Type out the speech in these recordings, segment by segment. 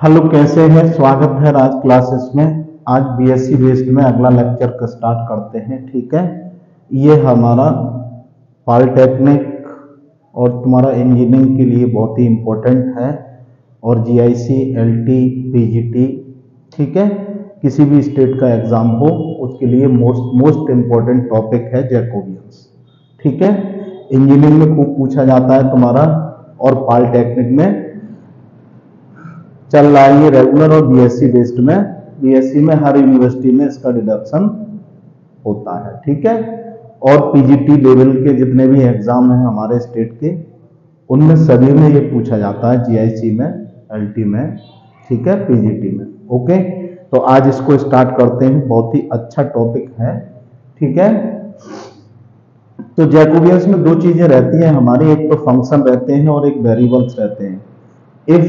Hello कैसे हैं? स्वागत है राज क्लासेस में। आज बीएससी बेस्ड में अगला लेक्चर का स्टार्ट करते हैं ठीक है? ये हमारा पॉलिटेक्निक और तुम्हारा इंजीनियरिंग के लिए बहुत ही इम्पोर्टेंट है और जीआईसी, एलटी, पीजीटी ठीक है? किसी भी स्टेट का एग्ज़ाम हो उसके लिए मोस्ट मोस्ट इम्पोर्टेंट टॉपिक है जैकोबियंस ठीक है? इंजीनियरिंग में खूब पूछा जाता है तुम्हारा और पॉलिटेक्निक में चल रहा है ये रेगुलर और बीएससी बेस्ड में। बीएससी में हर यूनिवर्सिटी में इसका डिडक्शन होता है, ठीक है? और पीजीटी लेवल के जितने भी एग्ज़ाम हैं हमारे स्टेट के, उनमें सभी में ये पूछा जाता है जीआईसी में एलटी में, ठीक है? पीजीटी में ओके तो आज इसको स्टार्ट करते हैं। बहुत ही अच्छा टॉपिक है, ठीक है? तो जैकोबियंस में दो चीज़ें रहती हैं हमारी। एक तो फ़ंक्शन रहते हैं और एक वेरिएबल्स रहते हैं। इफ़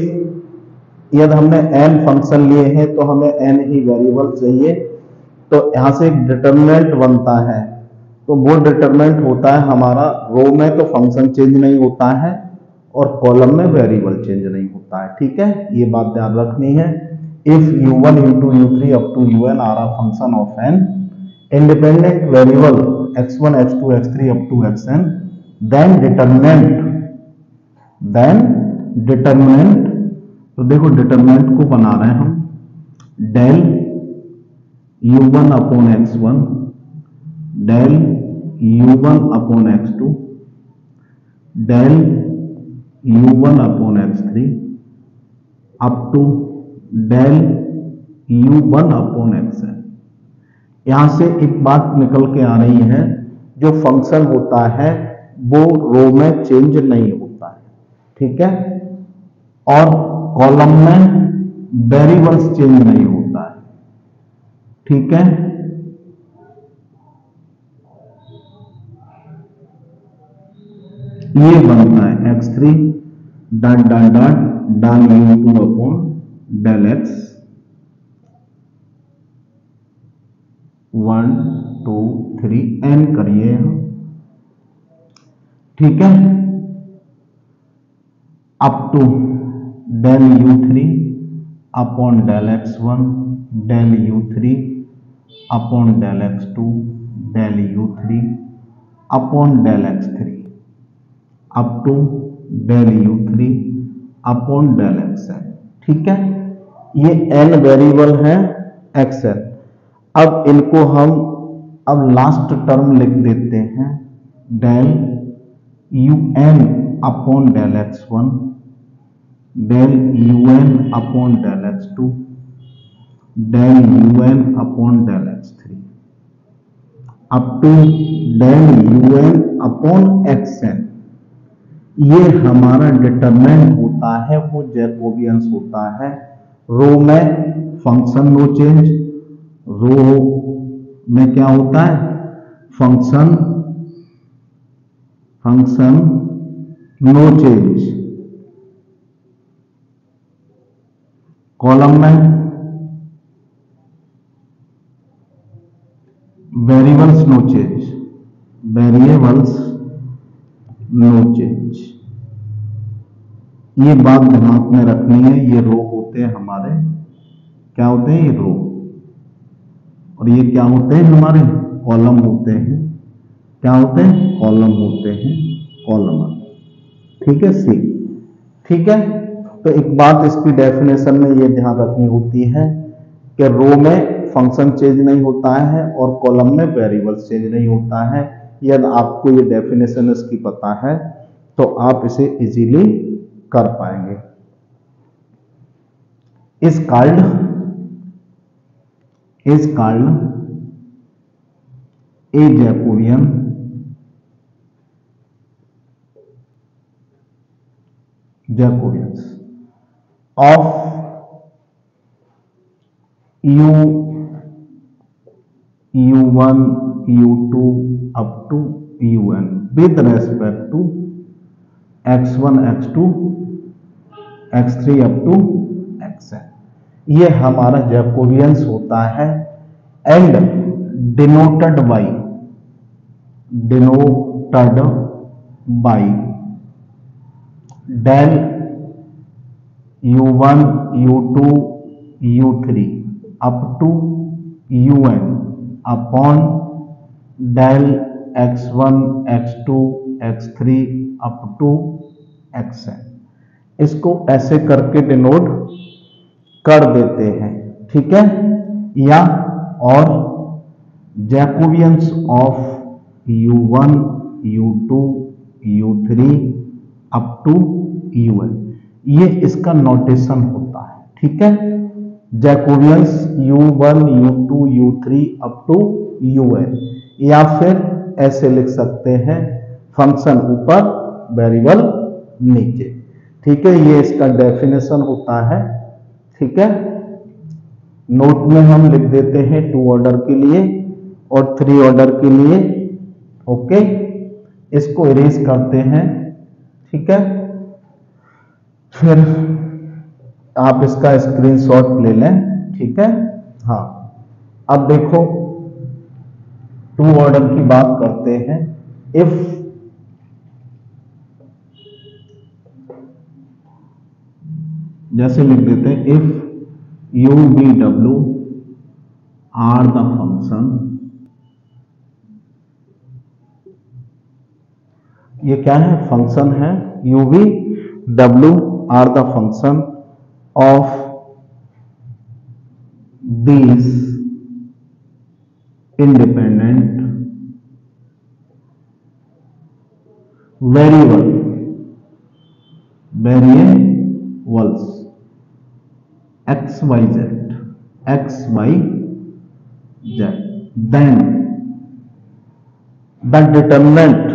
यदि हमने एन फ़ंक्शन लिए हैं तो हमें एन ही वेरिएबल चाहिए। तो यहाँ से एक डिटर्मिनेंट बनता है। तो वो डिटर्मिनेंट होता है हमारा रो में तो फ़ंक्शन चेंज नहीं होता है और कॉलम में वेरिएबल चेंज नहीं होता है। ठीक है? ये बात ध्यान रखनी है। If u1 into u3 up to un are a function of n x variable x1 x2 x3 up to xn, then determinant then determinant तो देखो डिटरमिनेंट को बना रहे हैं हम। Del u1 one upon x one del u one upon x two del u one upon x three up to del u one upon x है। यहाँ से एक बात निकल के आ रही है, जो फ़ंक्शन होता है, वो रो में चेंज नहीं होता है। ठीक है? और कॉलम में वेरिएबल्स चेंज नहीं होता है। ठीक है? ये बनता है x three dot dot dot del u two upon del x one two three n करिए ठीक है? Up to del u three upon del x one del u three upon del x two del u three upon del x three up to del u three upon del x n ठीक है? ये N variable है x N अब इनको हम अब last term लिख देते हैं del u n upon del x one del un upon del x2 del un upon del x3 up to del un upon xn ये हमारा डिटरमेंट होता है, वो जैकोबियंस होता है। रो में फ़ंक्शन नो चेंज रो में क्या होता है? Function function no change column में variables no change variables no change ये बात दिमाग में रखनी है, ये रो होते हैं हमारे। क्या होते हैं? ये रो। और ये क्या होते हैं हमारे? कॉलम होते हैं। क्या होते हैं? कॉलम होते हैं, कॉलम। ठीक है? सी ठीक है? तो एक बात इसकी डेफिनेशन में ये ध्यान रखनी होती है कि रो में फ़ंक्शन चेंज नहीं होता है और कॉलम में वेरिएबल्स चेंज नहीं होता है। यदि आपको ये डेफिनेशन इसकी पता है तो आप इसे इजीली कर पाएँगे। इस कार्ड इस card a Jacobian Jacobians of u u1 u2 up to un with respect to x1 x2 x3 up to xn ये हमारा जैकोबियंस होता है and denoted by denoted by del u one u two u three up to u n upon del x one x two x three up to x n इसको ऐसे करके denote कर देते हैं, ठीक है? या और Jacobians of u1 u2 u3 up to un ये इसका नोटेशन होता है, ठीक है? Jacobians u1 u2 u3 up to un या फिर ऐसे लिख सकते हैं फ़ंक्शन ऊपर वेरिएबल नीचे। ठीक है, ये इसका डेफिनेशन होता है, ठीक है? नोट में हम लिख देते हैं टू ऑर्डर के लिए और थ्री ऑर्डर के लिए ओके इसको इरेज करते हैं, ठीक है? फिर आप इसका स्क्रीनशॉट ले लें, ठीक है? हाँ। अब देखो टू ऑर्डर की बात करते हैं। इफ़ जैसे लिख देते हैं if u B W are the function ये क्या है? फ़ंक्शन है यू वी डब्ल्यू are the function of these independent variable variables. X y z x y z. Then the determinant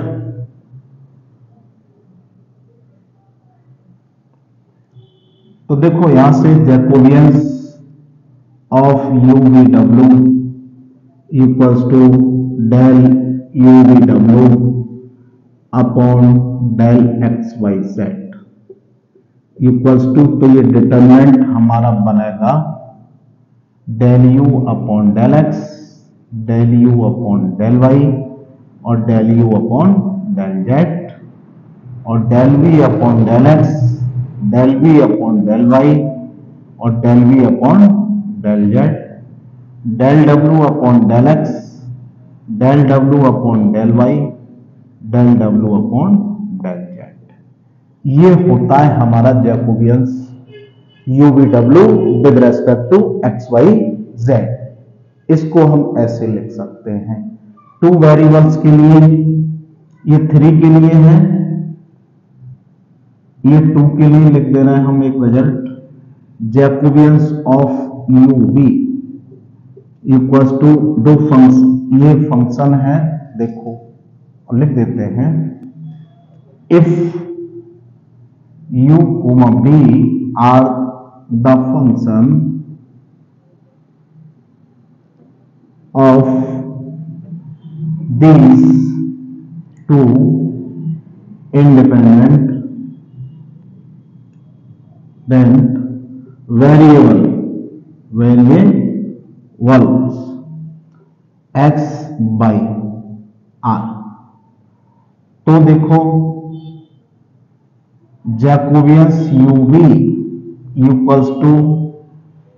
तो देखो यहाँ से Jacobians of U V W equals to del U V W upon del X Y Z equals to तो ये determinant हमारा बनेगा del U upon del X del U upon del Y और del U upon del Z और del V upon del X del V upon del Y और del B upon del Z del W upon del X del W upon del Y del W upon del Z ये होता है हमारा Jacobians you V W with respect to x y z इसको हम ऐसे लिख सकते हैं। टू वेरिएबल्स के लिए, ये थ्री के लिए है। ये टू के लिए लिख दे रहे हैं हम एक result Jacobians of u b equals to दो फ़ंक्शन ये फ़ंक्शन है, देखो, और लिख देते हैं। If u comma b are the function of these two independent then variable variables x by r. तो देखो Jacobians u b equals to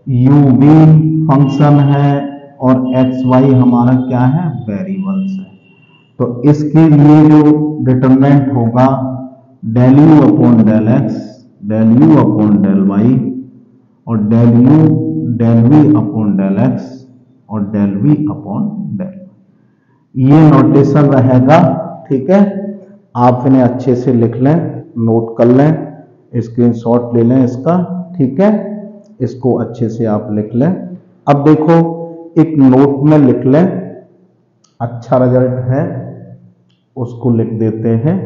u b function है और एक्स वाई हमारा क्या है? वेरिएबल्स है। तो इसके लिए जो डिटरमिनेंट होगा del u upon del x del u upon del y और del u del v upon del x और डेल वी अपॉन डेल ये नोटेशन रहेगा, ठीक है? आप इन्हें अच्छे से लिख लें नोट कर लें स्क्रीनशॉट ले लें इसका, ठीक है? इसको अच्छे से आप लिख लें। अब देखो, एक नोट में लिख लें अच्छा रिज़ल्ट है, उसको लिख देते हैं,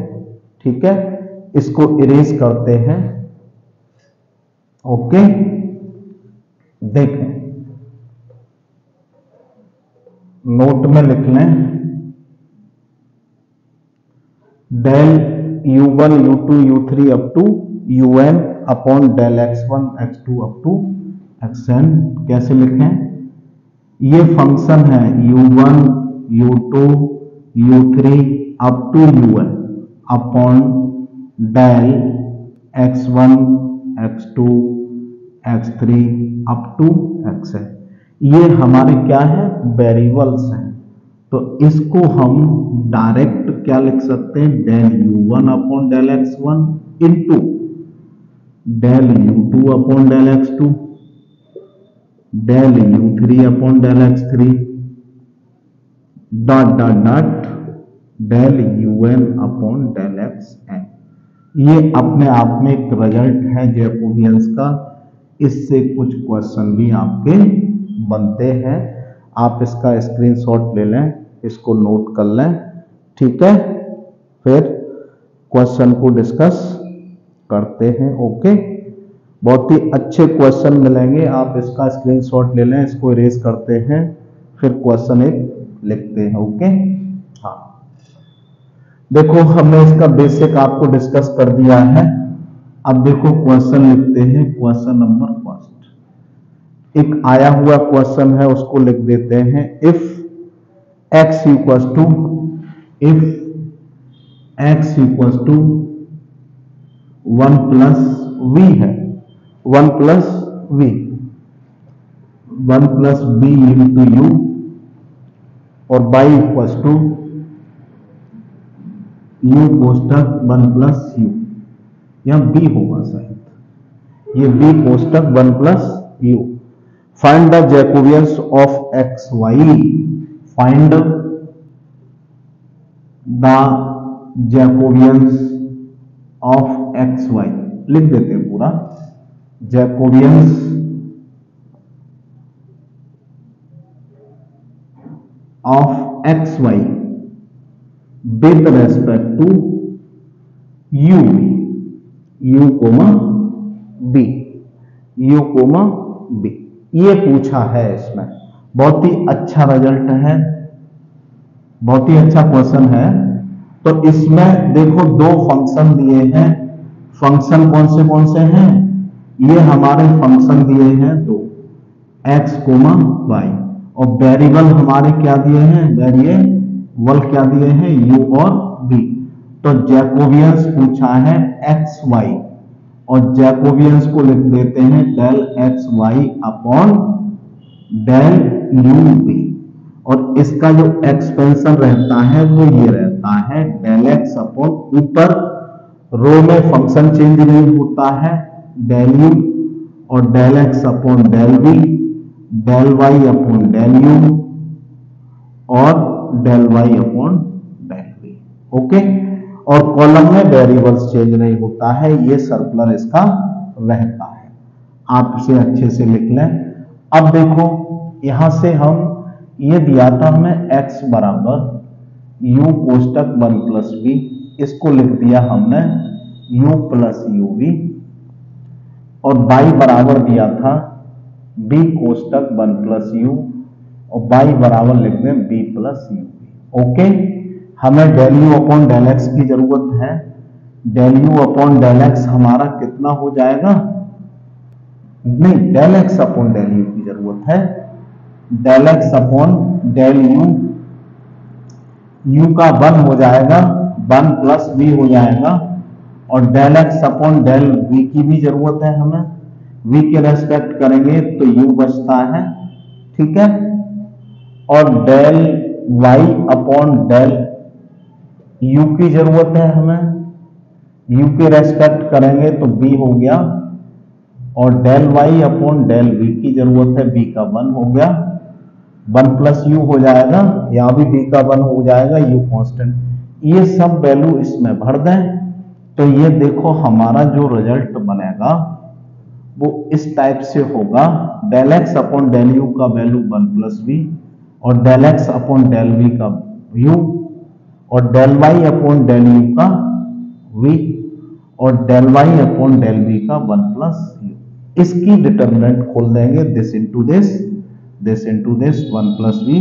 ठीक है? इसको इरेज करते हैं। ओके देखें। नोट में लिख लें। Del u1 u2 u3 up to u n upon del x1 x2 up to x n कैसे लिखें? ये फ़ंक्शन है u1 u2 u3 up to u n upon del x1 x two x three up to x है। ये हमारे क्या है? Variables हैं। तो इसको हम डायरेक्ट क्या लिख सकते हैं? Del u one upon del x one into del u two upon del x two del u three upon del x three dot dot dot del u n upon del x ये अपने आप में एक result है Jacobians का। इससे कुछ question भी आपके बनते हैं। आप इसका स्क्रीनशॉट ले लें, इसको नोट कर लें, ठीक है? फिर क्वेश्चन को डिस्कस करते हैं ओके बहुत ही अच्छे क्वेश्चन मिलेंगे। आप इसका स्क्रीनशॉट ले लें, इसको इरेज करते हैं, फिर क्वेश्चन एक लिखते हैं ओके देखो, हमने इसका बेसिक आपको डिस्कस कर दिया है। अब देखो क्वेश्चन लिखते हैं। क्वेश्चन नंबर फ़र्स्ट एक आया हुआ क्वेश्चन है, उसको लिख देते हैं। If x equal to if x equal to one plus v है। One plus v one plus b into u और बाई इक्वल टू यू कोष्टक वन प्लस यू या बी होगा शायद। ये B कोष्टक one plus u find the Jacobians of x y find the Jacobians of x y लिख देते हैं पूरा। Jacobians of x y with respect to u u comma b u comma b ये पूछा है इसमें। बहुत ही अच्छा रिज़ल्ट है। बहुत ही अच्छा क्वेश्चन है। तो इसमें देखो दो फ़ंक्शन दिए हैं। फ़ंक्शन कौन से कौन से हैं? ये हमारे फ़ंक्शन दिए हैं दो। एक्स कोमा वाई और वेरिएबल हमारे क्या दिए हैं? वेरिएबल क्या दिए हैं? यू और बी तो जैकोबियंस पूछा है एक्स वाई और जैकोबियंस को लिख देते हैं del x y upon del u b और इसका जो एक्सपेंशन रहता है, वो ये रहता है डेल एक्स अपॉन ऊपर रो में फ़ंक्शन चेंज नहीं होता है, डेल यू और del x upon del b del y upon del u और del y upon del b okay और कॉलम में वेरिएबल्स चेंज नहीं होता है, ये सर्कुलर इसका रहता है। आप इसे अच्छे से लिख लें। अब देखो, यहाँ से हम ये दिया था हमें x बराबर u कोष्टक वन प्लस बी इसको लिख दिया हमने u प्लस यू वी और y बराबर दिया था b कोष्टक वन प्लस यू और y बराबर लिख दें b प्लस यू ओके? हमें del u upon del x की ज़रूरत है। Del u upon del x हमारा कितना हो जाएगा? नहीं, del x upon del u की ज़रूरत है। Del x upon del u u का वन हो जाएगा, वन प्लस बी हो जाएगा। और del x upon del v की भी ज़रूरत है हमें। वी के रेस्पेक्ट करेंगे तो यू बचता है। ठीक है? और del y upon del u की ज़रूरत है हमें। यू के रेस्पेक्ट करेंगे तो बी हो गया और del y upon del v की ज़रूरत है। बी का वन हो गया। वन प्लस यू हो जाएगा। यहाँ भी बी का वन हो जाएगा। यू कांस्टेंट ये सब वैल्यू इसमें भर दें। तो ये देखो हमारा जो रिज़ल्ट बनेगा, वो इस टाइप से होगा। Del x upon del u का वैल्यू वन प्लस वी और del x upon del v का यू और del y upon del u का वी और del y upon del v का वन प्लस यू इसकी डिटर्मिनेंट खोल देंगे this into this this into this one plus v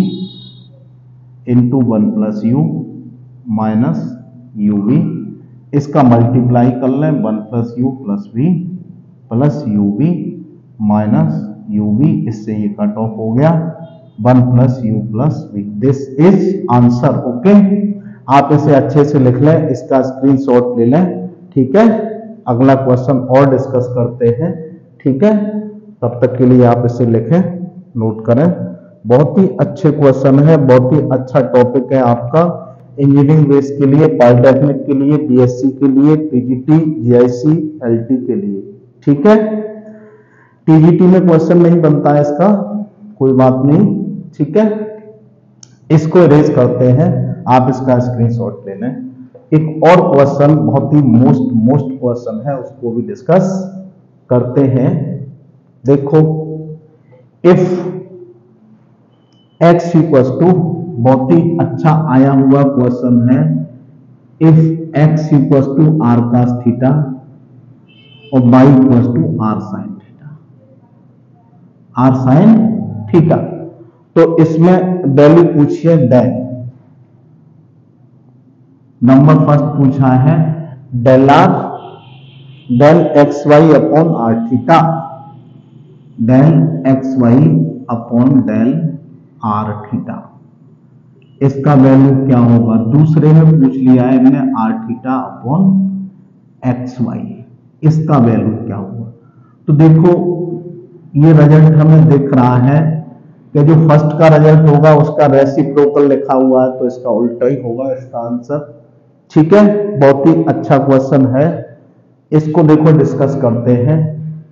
into one plus u minus u v इसका multiply कर लें one plus u plus v plus u v minus u v इससे ये cut off हो गया। One plus u plus v. This is answer okay आप इसे अच्छे से लिख लें, इसका स्क्रीनशॉट ले लें, ठीक है? अगला क्वेश्चन और डिस्कस करते हैं, ठीक है? तब तक के लिए आप इसे लिखें नोट करें। बहुत ही अच्छे क्वेश्चन है, बहुत ही अच्छा टॉपिक है आपका। इंजीनियरिंग बेस के लिए पॉलिटेक्निक के लिए बीएससी के लिए पीजीटी जीआईसी एलटी के लिए, ठीक है? टीजीटी में क्वेश्चन नहीं बनता है इसका, कोई बात नहीं। ठीक है? इसको रेज करते हैं। आप इसका स्क्रीनशॉट ले लें। एक और क्वेश्चन बहुत ही मोस्ट मोस्ट क्वेश्चन है, उसको भी डिस्कस करते हैं। देखो इफ़ एक्स इक्वल टू बहुत ही अच्छा आया हुआ क्वेश्चन है। If x equal to r का थीटा और y equal to r sine theta r sine theta तो इसमें वैल्यू पूछिए डेल नंबर फ़र्स्ट पूछा है del r del x y upon r theta del x y upon del r theta इसका value क्या होगा? दूसरे में पूछ लिया है हमने r theta upon x y इसका वैल्यू क्या होगा? तो देखो, ये रिज़ल्ट हमें दिख रहा है कि जो फ़र्स्ट का रिज़ल्ट होगा, उसका रेसिप्रोकल लिखा हुआ है तो इसका उल्टा ही होगा, इसका आंसर ठीक है? बहुत ही अच्छा क्वेश्चन है। इसको देखो डिस्कस करते हैं।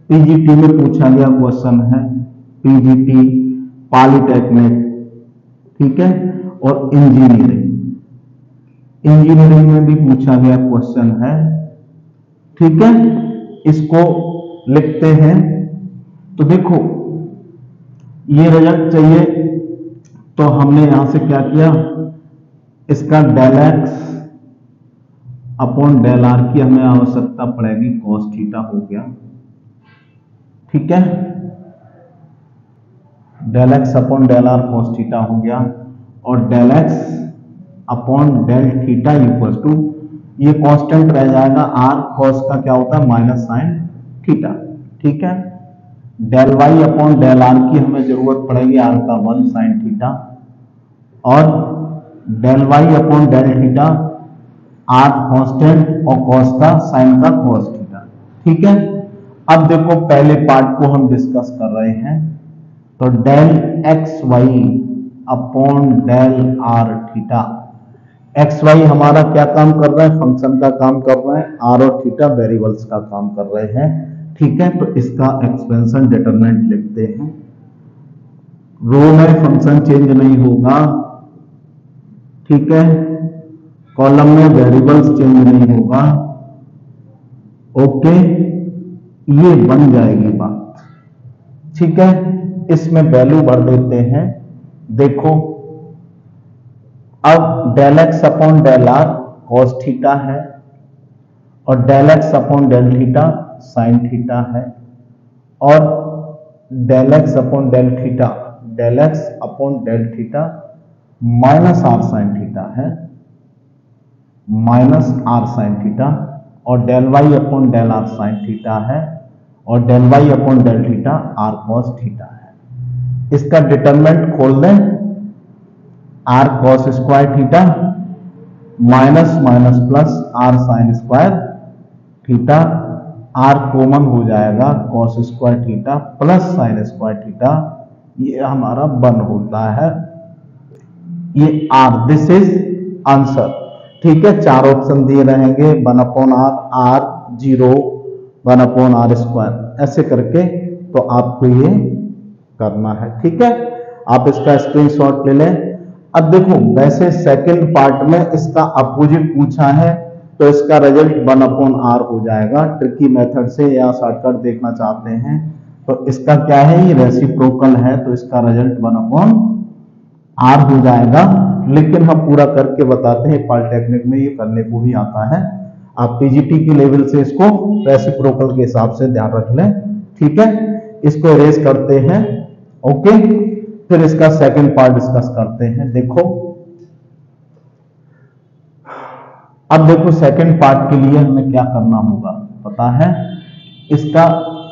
पीजीटी में पूछा गया क्वेश्चन है। पीजीटी पॉलिटेक्निक ठीक है? और इंजीनियरिंग इंजीनियरिंग में भी पूछा गया क्वेश्चन है। ठीक है? इसको लिखते हैं। तो देखो ये रिज़ल्ट चाहिए। तो हमने यहाँ से क्या किया? इसका del x upon del r की हमें आवश्यकता पड़ेगी कॉस थीटा हो गया। ठीक है? Del x upon del r cos theta हो गया। और del x upon del theta equal to ये कांस्टेंट रह जाएगा, आर कॉस का क्या होता है? Minus sine theta. ठीक है? Del y upon del r की हमें ज़रूरत पड़ेगी आर का वन साइन थीटा और del y upon del theta r constant और कॉस का साइन का कॉस थीटा। ठीक है? अब देखो पहले पार्ट को हम डिस्कस कर रहे हैं। तो del x y upon del r theta. X y हमारा क्या काम कर रहा है? फ़ंक्शन का काम कर रहा है। आर और थीटा वेरिएबल्स का काम कर रहे हैं। ठीक है तो इसका एक्सपेंशन डिटरमेंट लिखते हैं। रो में फ़ंक्शन चेंज नहीं होगा, ठीक है। कॉलम में वेरिएबल्स चेंज नहीं होगा। ओके ये बन जाएगी बात। ठीक है, इसमें वैल्यू भर देते हैं। देखो, अब del x upon del r cos theta है, और del x upon del theta sine theta है और del x upon del theta del x upon del theta minus r sine theta है माइनस आर साइन थीटा और del y upon del r sine theta है और del y upon del theta r cos theta है। इसका determinant खोल दें r cos square theta minus minus plus r sine square theta r common हो जाएगा cos square theta plus sine square theta ये हमारा वन होता है। ये आर दिस इज़ आंसर ठीक है, चार ऑप्शन दिए रहेंगे। One upon r r zero one upon r square ऐसे करके तो आपको ये करना है। ठीक है, आप इसका स्क्रीनशॉट ले लें। अब देखो, वैसे सेकंड पार्ट में इसका अपोजिट पूछा है। तो इसका रिज़ल्ट वन अपॉन आर हो जाएगा। ट्रिकी मेथड से या शॉर्टकट देखना चाहते हैं तो इसका क्या है? ये रेसिप्रोकल है तो इसका रिज़ल्ट वन अपॉन आर हो जाएगा। लेकिन हम पूरा करके बताते हैं पॉलिटेक्निक में ये करने को भी आता है। आप पीजीटी के लेवल से इसको रेसिप्रोकल के हिसाब से ध्यान रख लें, ठीक है? इसको इरेज करते हैं ओके फिर इसका सेकंड पार्ट डिस्कस करते हैं। देखो अब देखो सेकंड पार्ट के लिए हमें क्या करना होगा? पता है? इसका,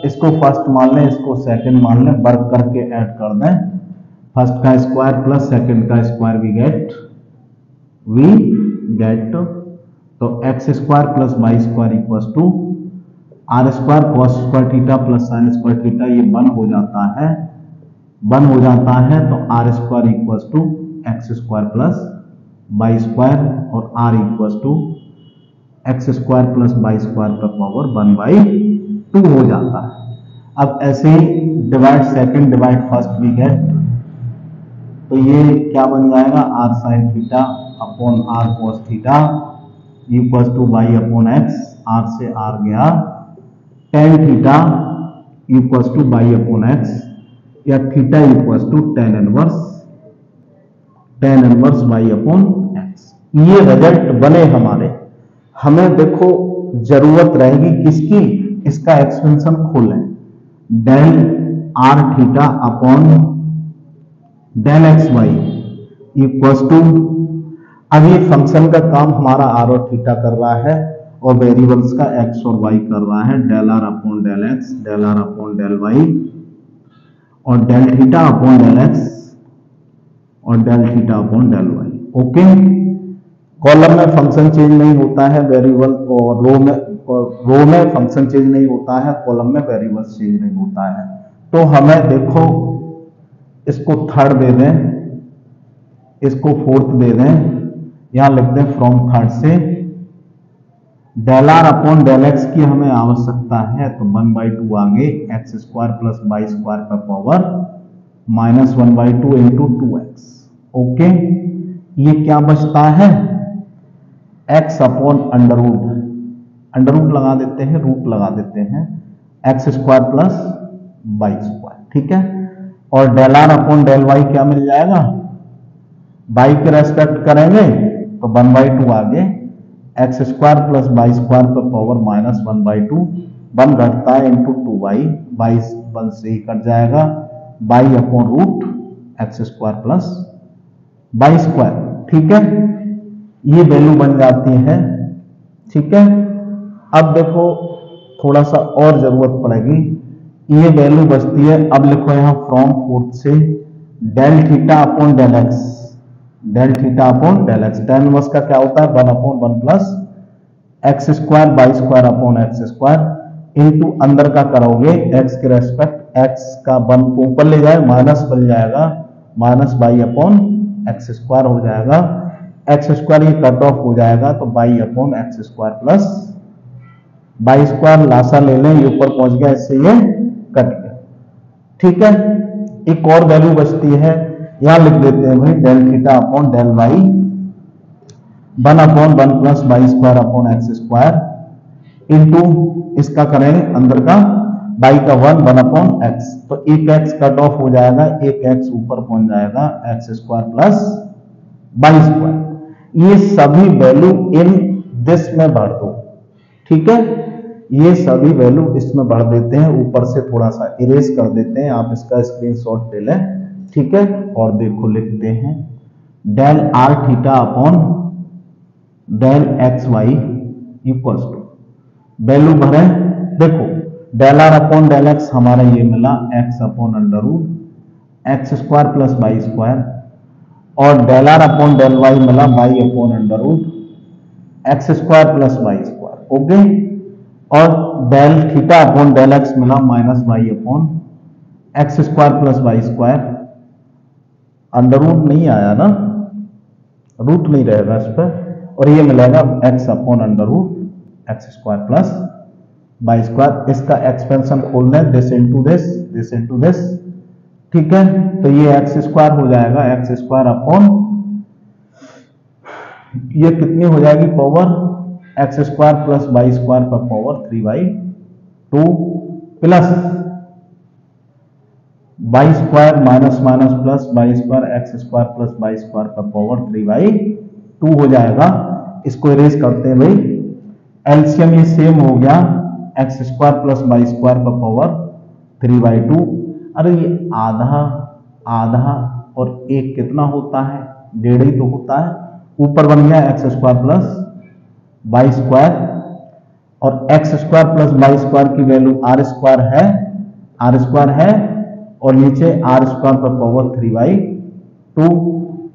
इसको फ़र्स्ट मान लें, इसको सेकंड मान लें वर्क करके ऐड कर दें। फ़र्स्ट का स्क्वायर प्लस सेकंड का square we get we get तो x square plus y square equal to r square cos square theta plus sine square theta ये वन हो जाता है। वन हो जाता है तो r square equal to x square plus y square और r equal to x square plus y square का पावर वन बाई टू हो जाता है। अब ऐसे ही divide second divide first we get तो ये क्या बन जाएगा? R sine theta upon r cos theta equal to y upon x, r से आर गया tan theta equal to y upon x, या theta equal to tan inverse tan inverse y upon ये result बने हमारे। हमें देखो, ज़रूरत रहेगी किसकी? इसका एक्सपेंशन खोलें। Del r theta upon del x y equals to अब ये फ़ंक्शन का काम हमारा आर और थीटा कर रहा है और वेरिएबल्स का एक्स और वाई कर रहा है। Del r upon del x del r upon del y और del theta upon del x और del theta upon del y okay column में फ़ंक्शन चेंज नहीं होता है वेरिएबल और रो में, और रो में फ़ंक्शन चेंज नहीं होता है कॉलम में वेरिएबल चेंज नहीं होता है। तो हमें देखो, इसको थर्ड दे दें, इसको फोर्थ दे दें, यहाँ लिख दें फ्रॉम थर्ड से। Del r upon del x की हमें आवश्यकता है तो वन बाई टू आगे x square plus y square का power minus one by two into two x okay ये क्या बचता है? X upon under root under root लगा देते हैं रूट लगा देते हैं। X square plus y square ठीक है? और del r upon del y क्या मिल जाएगा? बाई के रेस्पेक्ट करेंगे तो वन बाई टू आगे। X square plus y square पर power minus one by two one घटता है into two y by one से ही कट जाएगा। Y upon root x square plus y square. ठीक है? ये वैल्यू बन जाती है। ठीक है? अब देखो थोड़ा सा और ज़रूरत पड़ेगी। ये वैल्यू बचती है। अब लिखो यहाँ फ्रॉम फोर्थ से del theta upon del x del theta upon del x tan inverse का क्या होता है? One upon one plus x square y square upon x square into अंदर का करोगे। एक्स के रेस्पेक्ट एक्स का वन ऊपर ले जाए माइनस बन जाएगा। Minus y upon x square हो जाएगा। एक्स स्क्वायर ये कट ऑफ़ हो जाएगा तो y upon x square plus y square Lasa ले लें, ये ऊपर पहुँच गया, इससे ये कट गया ठीक है? एक और वैल्यू बचती है, यहाँ लिख देते हैं भाई del theta upon del y one upon one plus y square upon x square into इसका करेंगे अंदर का बाई का वन वन अपॉन एक्स तो एक एक्स कट ऑफ़ हो जाएगा, एक एक्स ऊपर पहुँच जाएगा x square plus y square ये सभी वैल्यू इन दिस में भर दो, ठीक है? ये सभी वैल्यू इसमें बढ़ देते हैं, ऊपर से थोड़ा सा इरेज कर देते हैं, आप इसका स्क्रीनशॉट ले लें, ठीक है? और देखो, लिखते हैं del r theta upon del x y equals to value भरे, देखो del r upon del x हमारा ये मिला x upon under root x square plus y square और del r upon del y मिला y upon under root x square plus y square okay और del theta upon del x मिला minus y upon x square plus y square under root नहीं आया ना? Root नहीं रहेगा इस पर और ये मिलेगा x upon under root x square plus y square इसका एक्सपेंशन खोल दें this into this this into this ठीक है? तो ये एक्स स्क्वायर हो जाएगा एक्स स्क्वायर अपॉन ये कितनी हो जाएगी? Power x square plus y square का power three by two plus y square minus minus plus y square x square plus y square का पावर थ्री बाई टू हो जाएगा। इसको इरेज करते हैं भाई। एल्सियम ये सेम हो गया। X square plus y square का पावर थ्री बाई टू अरे ये आधा आधा और एक कितना होता है? डेढ़ ही तो होता है। ऊपर बन गया x square plus y square और x square plus y square की वैल्यू आर स्क्वायर है आर स्क्वायर है और नीचे आर स्क्वायर पर पावर थ्री बाई टू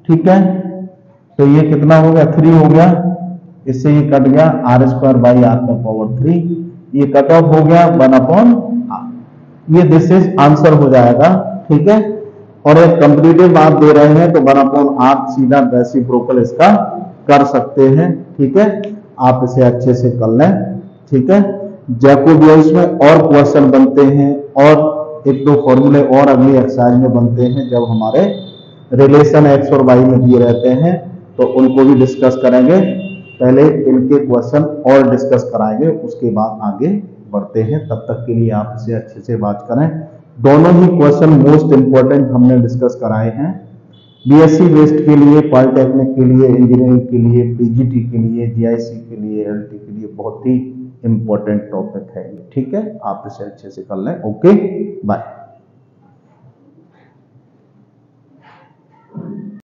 ठीक है? तो ये कितना हो गया? थ्री हो गया। इससे ये कट गया आर स्क्वायर बाई आर का पावर थ्री ये कट ऑफ़ हो गया वन अपॉन ये दिस इज़ आंसर हो जाएगा, ठीक है? और एक कंप्लीटिव आप दे रहे हैं तो वन अपॉन आठ सीधा रेसिप्रोकल इसका कर सकते हैं, ठीक है? आप इसे अच्छे से कर लें, ठीक है? जैकोबियंस में और क्वेश्चन बनते हैं, और एक दो फॉर्मूले और अगली एक्सरसाइज में बनते हैं, जब हमारे रिलेशन एक्स और वाई में दिए रहते हैं तो उनको भी डिस्कस करेंगे। पहले इनके क्वेश्चन और डिस्कस कराएँगे, उसके बाद आगे बढ़ते हैं। तब तक के लिए आप इसे अच्छे से बात करें। दोनों ही क्वेश्चन मोस्ट इंपॉर्टेंट हमने डिस्कस कराए हैं। बीएससी बेस्ड के लिए पॉलिटेक्निक के लिए इंजीनियरिंग के लिए पीजीटी के लिए जीआईसी के लिए एलटी के लिए बहुत ही इंपॉर्टेंट टॉपिक है ठीक है? आप इसे अच्छे से कर लें। Okay bye